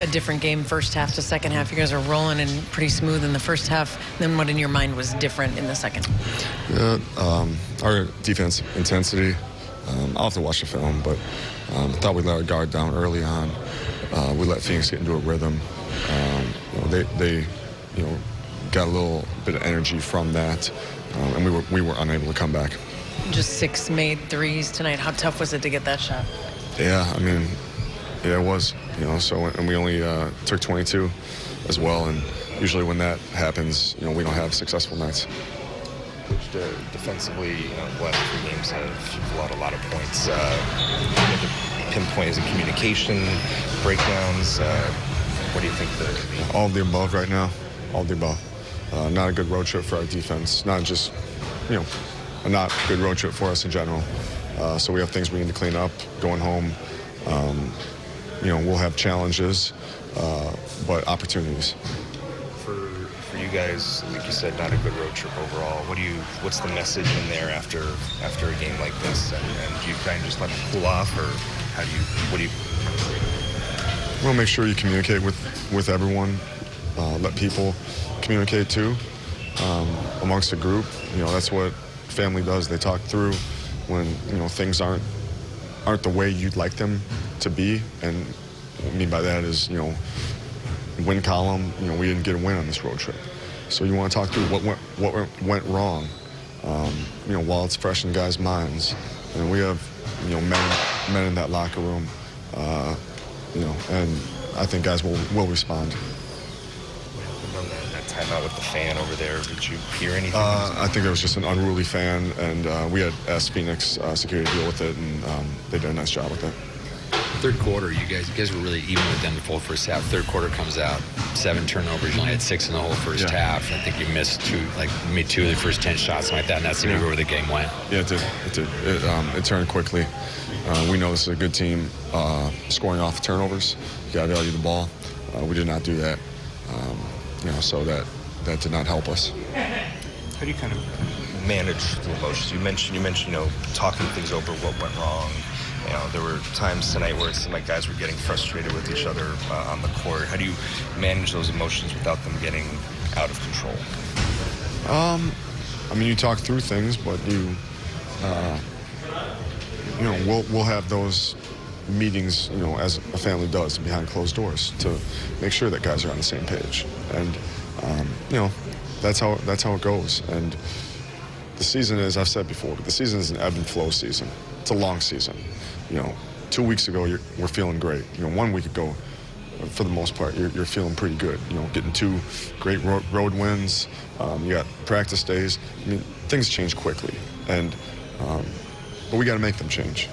A different game, first half to second half. You guys are rolling and pretty smooth in the first half. Then what in your mind was different in the second? Yeah, um, our defense intensity. Um, I'll have to watch the film, but um, I thought we let our guard down early on. Uh, we let Phoenix get into a rhythm. Um, you know, they, they, you know, got a little bit of energy from that, um, and we were we were unable to come back. Just six made threes tonight. How tough was it to get that shot? Yeah, I mean, yeah, it was. You know, so and we only uh, took 22 as well, and usually when that happens, you know, we don't have successful nights. Which uh, defensively, you know, the last three games have allowed a lot of points. Uh, pinpoint is it communication breakdowns? Uh, what do you think the All of the above right now. All of the above. Uh, not a good road trip for our defense. Not just, you know, a not good road trip for us in general. Uh, so we have things we need to clean up going home. Um, you know, we'll have challenges, uh, but opportunities. for for you guys? Like you said, not a good road trip overall. What do you? What's the message in there after after a game like this? And, and do you kind of just let it cool off, or how do you? What do you? We'll make sure you communicate with, with everyone. Uh, let people communicate too um, amongst the group. You know, that's what family does. They talk through when, you know, things aren't aren't the way you'd like them to be. And what I mean by that is, you know, win column, you know, we didn't get a win on this road trip. So you want to talk through what went, what went- wrong, um, you know, while it's fresh in guys' minds. And we have, you know, men, men in that locker room, uh, you know, and I think guys will, will respond. On that, that timeout with the fan over there, did you hear anything? Uh, I think it was just an unruly fan, and uh, we had asked Phoenix uh, security to deal with it, and um, they did a nice job with it. Third quarter, you guys, you guys were really even with them the full first half. Third quarter comes out, seven turnovers. You only had six in the whole first Yeah. half. I think you missed two, like made two of the first ten shots, something like that, and that's seemed to Yeah. where the game went. Yeah, it did. It did. It, um, it turned quickly. Uh, we know this is a good team uh, scoring off turnovers. You got to value the ball. Uh, we did not do that. Um, you know, so that that did not help us. How do you kind of manage the emotions? You mentioned you mentioned you know talking things over what went wrong. You know there were times tonight where it seemed like guys were getting frustrated with each other uh, on the court. How do you manage those emotions without them getting out of control? Um, I mean, you talk through things, but you, uh, you know, we'll we'll have those meetings, you know, as a family does behind closed doors to make sure that guys are on the same page, and um, you know, that's how that's how it goes. And the season is, I've said before, but the season is an ebb and flow season. It's a long season. You know, two weeks ago you're, we're feeling great. You know, one week ago, for the most part, you're, you're feeling pretty good. You know, getting two great road, road wins. Um, you got practice days. I mean, things change quickly, and um, but we got to make them change.